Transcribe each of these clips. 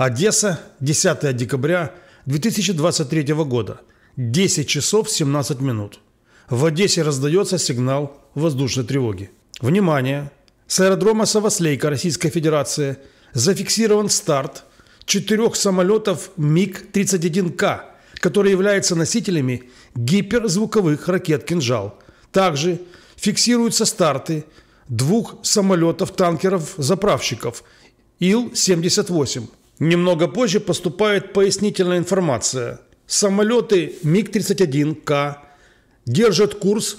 Одесса, 10 декабря 2023 года, 10 часов 17 минут. В Одессе раздается сигнал воздушной тревоги. Внимание! С аэродрома Саваслейка Российской Федерации зафиксирован старт четырех самолетов МиГ-31К, которые являются носителями гиперзвуковых ракет «Кинжал». Также фиксируются старты двух самолетов-танкеров-заправщиков Ил-78. Немного позже поступает пояснительная информация. Самолеты МиГ-31К держат курс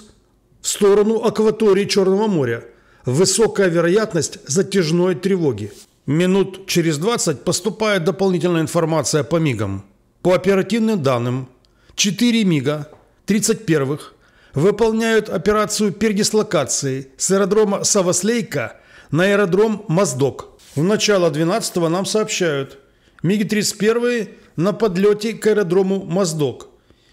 в сторону акватории Черного моря. Высокая вероятность затяжной тревоги. Минут через 20 поступает дополнительная информация по МИГам. По оперативным данным, 4 МИГа 31-х выполняют операцию передислокации с аэродрома Саваслейка на аэродром Моздок. В начало 12-го нам сообщают, МиГи-31 на подлете к аэродрому Моздок.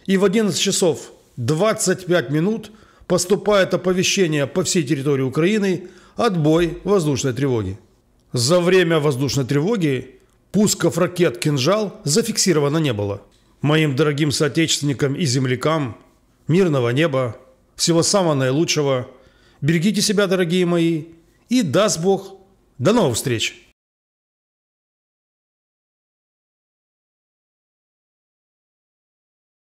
И в 11 часов 25 минут поступает оповещение по всей территории Украины «Отбой воздушной тревоги». За время воздушной тревоги пусков ракет «Кинжал» зафиксировано не было. Моим дорогим соотечественникам и землякам мирного неба, всего самого наилучшего. Берегите себя, дорогие мои, и даст Бог. До новых встреч!